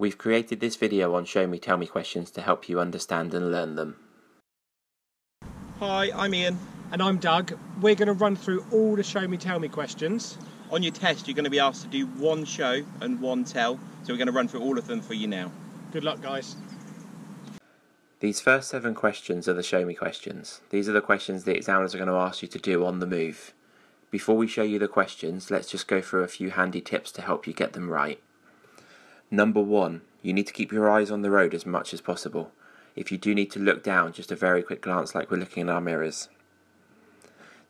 We've created this video on Show Me Tell Me questions to help you understand and learn them. Hi, I'm Ian. And I'm Doug. We're going to run through all the Show Me Tell Me questions. On your test, you're going to be asked to do one show and one tell, so we're going to run through all of them for you now. Good luck, guys. These first seven questions are the Show Me questions. These are the questions the examiners are going to ask you to do on the move. Before we show you the questions, let's just go through a few handy tips to help you get them right. Number one, you need to keep your eyes on the road as much as possible. If you do need to look down, just a very quick glance like we're looking in our mirrors.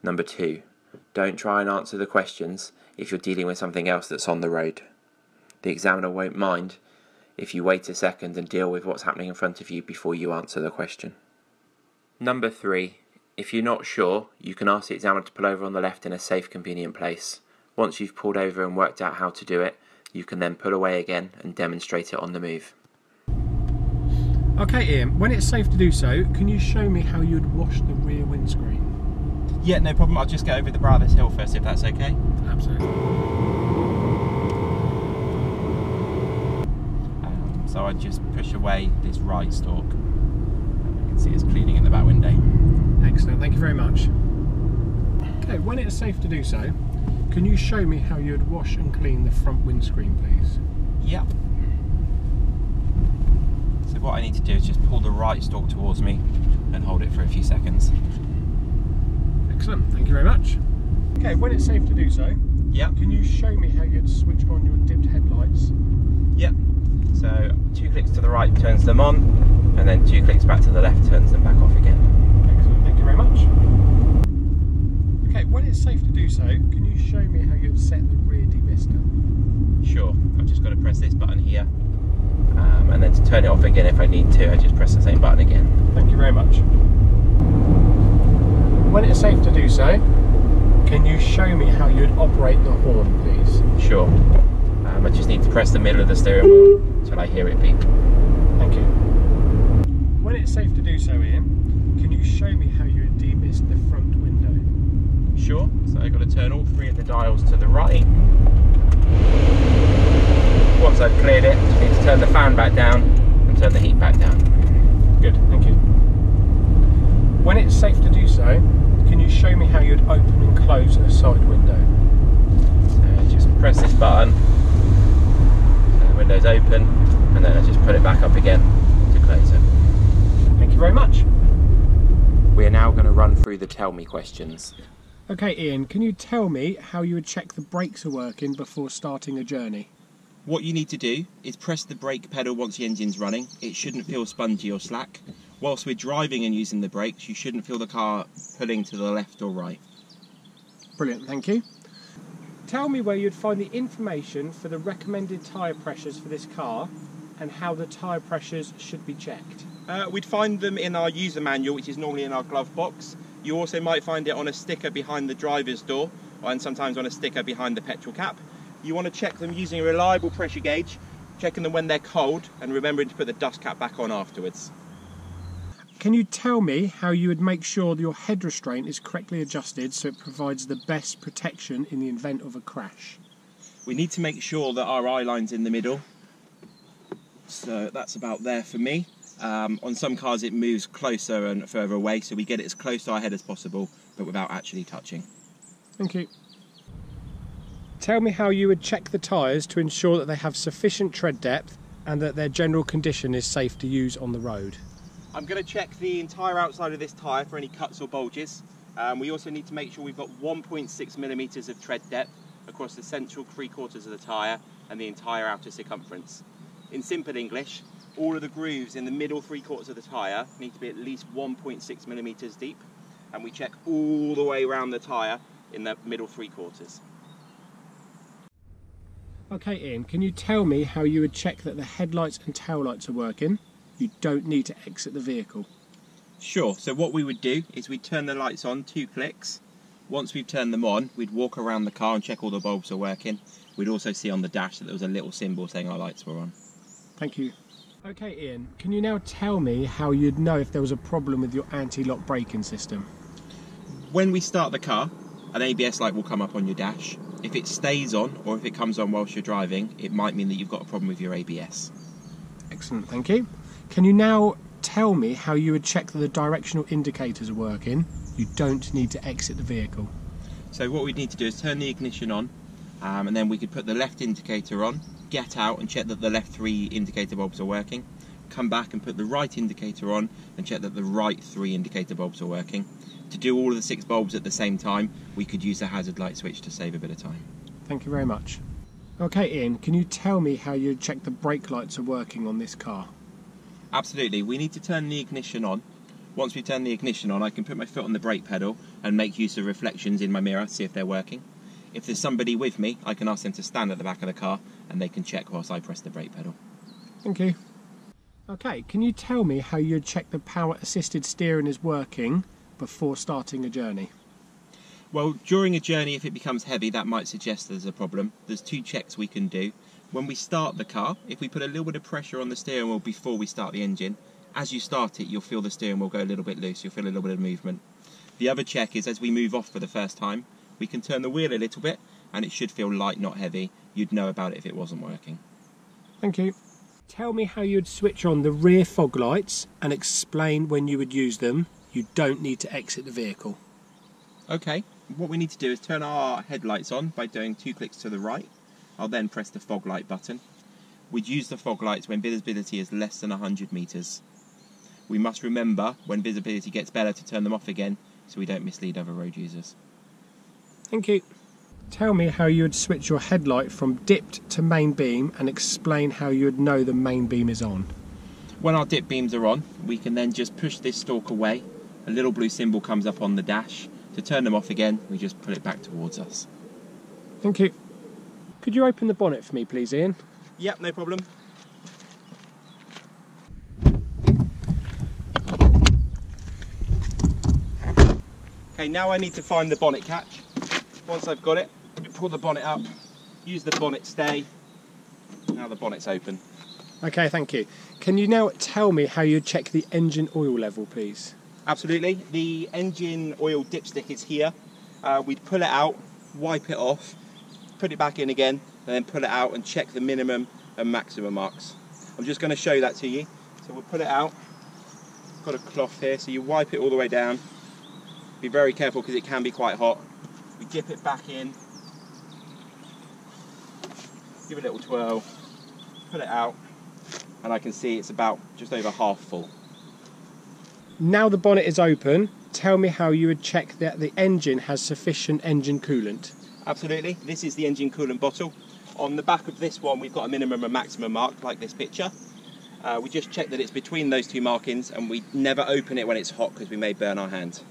Number two, don't try and answer the questions if you're dealing with something else that's on the road. The examiner won't mind if you wait a second and deal with what's happening in front of you before you answer the question. Number three, if you're not sure, you can ask the examiner to pull over on the left in a safe, convenient place. Once you've pulled over and worked out how to do it, you can then pull away again and demonstrate it on the move. Okay, Ian, when it's safe to do so, can you show me how you'd wash the rear windscreen? Yeah, no problem. I'll just get over the brow of this hill first, if that's okay. Absolutely. Um, so I just push away this right stalk. You can see it's cleaning in the back window. Excellent, thank you very much. Okay, when it's safe to do so, can you show me how you'd wash and clean the front windscreen, please? Yep. So what I need to do is just pull the right stalk towards me and hold it for a few seconds. Excellent, thank you very much. Okay, when it's safe to do so, Yep. can you show me how you'd switch on your dipped headlights? Yep. So two clicks to the right turns them on, and then two clicks back to the left turns them back off again. Excellent, thank you very much. Okay, when it's safe to do so, can you show me how you'd set the rear demister? Sure. I've just got to press this button here, um, and then to turn it off again if I need to, I just press the same button again. Thank you very much. When it's safe to do so, can you show me how you'd operate the horn, please? Sure. Um, I just need to press the middle of the steering wheel until I hear it beep. Thank you. When it's safe to do so, Ian, can you show me how you would demist the front window? Sure. So I've got to turn all three of the dials to the right. Once I've cleared it, I need to turn the fan back down and turn the heat back down. Good, thank you. When it's safe to do so, can you show me how you'd open and close a side window? Uh, just press this button, so the window's open, and then I just put it back up again to close it. Thank you very much. We are now going to run through the Tell Me questions. Okay, Ian, can you tell me how you would check the brakes are working before starting a journey? What you need to do is press the brake pedal once the engine's running. It shouldn't feel spongy or slack. Whilst we're driving and using the brakes, you shouldn't feel the car pulling to the left or right. Brilliant, thank you. Tell me where you'd find the information for the recommended tyre pressures for this car and how the tyre pressures should be checked. Uh, we'd find them in our user manual, which is normally in our glove box. You also might find it on a sticker behind the driver's door, and sometimes on a sticker behind the petrol cap. You want to check them using a reliable pressure gauge, checking them when they're cold, and remembering to put the dust cap back on afterwards. Can you tell me how you would make sure that your head restraint is correctly adjusted so it provides the best protection in the event of a crash? We need to make sure that our eye line's in the middle. So that's about there for me. Um, on some cars, it moves closer and further away, so we get it as close to our head as possible, but without actually touching. Thank you. Tell me how you would check the tyres to ensure that they have sufficient tread depth and that their general condition is safe to use on the road. I'm going to check the entire outside of this tyre for any cuts or bulges. Um, we also need to make sure we've got 1.6 millimetres of tread depth across the central three quarters of the tyre and the entire outer circumference. In simple English, all of the grooves in the middle three quarters of the tyre need to be at least 1.6 millimetres deep, and we check all the way around the tyre in the middle three quarters. Okay, Ian, can you tell me how you would check that the headlights and tail lights are working? You don't need to exit the vehicle. Sure, so what we would do is we'd turn the lights on two clicks. Once we've turned them on, we'd walk around the car and check all the bulbs are working. We'd also see on the dash that there was a little symbol saying our lights were on. Thank you. Okay, Ian, can you now tell me how you'd know if there was a problem with your anti-lock braking system? When we start the car, an ABS light will come up on your dash. If it stays on or if it comes on whilst you're driving, it might mean that you've got a problem with your ABS. Excellent, thank you. Can you now tell me how you would check that the directional indicators are working? You don't need to exit the vehicle. So what we need to do is turn the ignition on, um, and then we could put the left indicator on, get out and check that the left three indicator bulbs are working, come back and put the right indicator on and check that the right three indicator bulbs are working. To do all of the six bulbs at the same time, we could use the hazard light switch to save a bit of time. Thank you very much. Okay, Ian, can you tell me how you check the brake lights are working on this car? Absolutely, we need to turn the ignition on. Once we turn the ignition on, I can put my foot on the brake pedal and make use of reflections in my mirror, see if they're working. If there's somebody with me, I can ask them to stand at the back of the car and they can check whilst I press the brake pedal. Thank you. Okay, can you tell me how you'd check the power assisted steering is working before starting a journey? Well, during a journey, if it becomes heavy, that might suggest there's a problem. There's two checks we can do. When we start the car, if we put a little bit of pressure on the steering wheel before we start the engine, as you start it, you'll feel the steering wheel go a little bit loose, you'll feel a little bit of movement. The other check is as we move off for the first time, we can turn the wheel a little bit and it should feel light, not heavy. You'd know about it if it wasn't working. Thank you. Tell me how you'd switch on the rear fog lights and explain when you would use them. You don't need to exit the vehicle. Okay, what we need to do is turn our headlights on by doing two clicks to the right. I'll then press the fog light button. We'd use the fog lights when visibility is less than 100 metres. We must remember when visibility gets better to turn them off again so we don't mislead other road users. Thank you. Tell me how you would switch your headlight from dipped to main beam and explain how you would know the main beam is on. When our dip beams are on, we can then just push this stalk away. A little blue symbol comes up on the dash. To turn them off again, we just pull it back towards us. Thank you. Could you open the bonnet for me, please, Ian? Yep, no problem. Okay, now I need to find the bonnet catch. Once I've got it, pull the bonnet up, use the bonnet stay. Now the bonnet's open. Okay, thank you. Can you now tell me how you check the engine oil level, please? Absolutely. The engine oil dipstick is here. Uh, we'd pull it out, wipe it off, put it back in again, and then pull it out and check the minimum and maximum marks. I'm just going to show that to you. So we'll pull it out. Got a cloth here, so you wipe it all the way down. Be very careful because it can be quite hot. We dip it back in. Give it a little twirl. Pull it out. And I can see it's about just over half full. Now the bonnet is open, tell me how you would check that the engine has sufficient engine coolant. Absolutely. This is the engine coolant bottle. On the back of this one, we've got a minimum and maximum mark, like this picture. Uh, we just check that it's between those two markings, and we never open it when it's hot because we may burn our hands.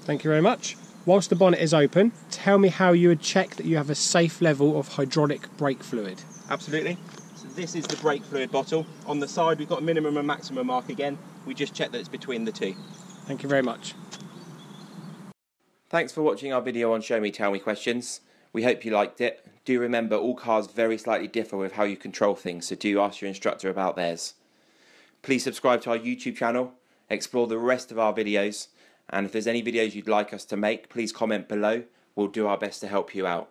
Thank you very much. Whilst the bonnet is open, tell me how you would check that you have a safe level of hydraulic brake fluid. Absolutely. So this is the brake fluid bottle. On the side, we've got a minimum and maximum mark again. We just check that it's between the two. Thank you very much. Thanks for watching our video on Show Me Tell Me questions. We hope you liked it. Do remember all cars very slightly differ with how you control things, so do ask your instructor about theirs. Please subscribe to our YouTube channel, explore the rest of our videos, and if there's any videos you'd like us to make, please comment below. We'll do our best to help you out.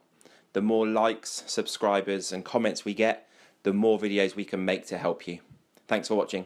The more likes, subscribers, and comments we get, the more videos we can make to help you. Thanks for watching.